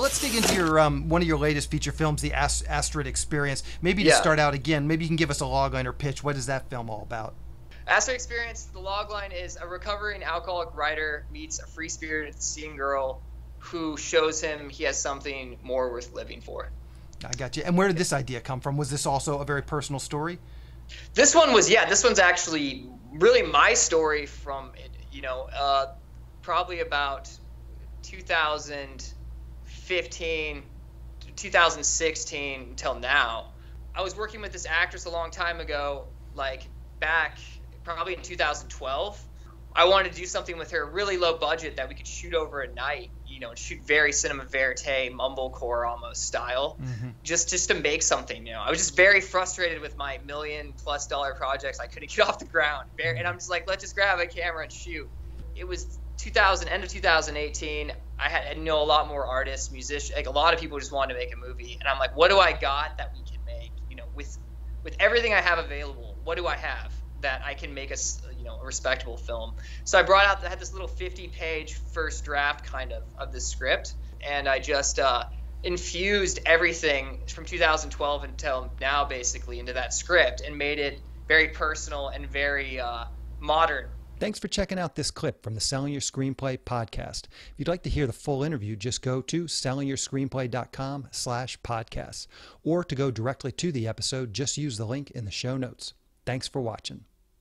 let's dig into your um, one of your latest feature films, the Ast- Astrid Experience. Maybe to Yeah. start out again, maybe you can give us a logline or pitch. What is that film all about? Astrid Experience, the logline is a recovering alcoholic writer meets a free spirited scene girl who shows him he has something more worth living for. I got you. And where did this idea come from? Was this also a very personal story? This one was, yeah, this one's actually really my story from, you know, uh, probably about 2015, 2016 until now. I was working with this actress a long time ago, like back probably in 2012. I wanted to do something with her, really low budget that we could shoot over a night, you know, and shoot very cinema verite, mumblecore almost style, mm-hmm. just just to make something. You know, I was just very frustrated with my million plus dollar projects. I couldn't get off the ground, and I'm just like, let's just grab a camera and shoot. It was 2000, end of 2018. I had I know a lot more artists, musicians, like a lot of people just wanted to make a movie, and I'm like, what do I got that we can make? You know, with with everything I have available, what do I have that I can make a you know a respectable film? So I brought out I had this little 50 page first draft kind of of the script, and I just uh, infused everything from 2012 until now basically into that script and made it very personal and very uh, modern. Thanks for checking out this clip from the Selling Your Screenplay podcast. If you'd like to hear the full interview, just go to sellingyourscreenplay.com slash podcasts. Or to go directly to the episode, just use the link in the show notes. Thanks for watching.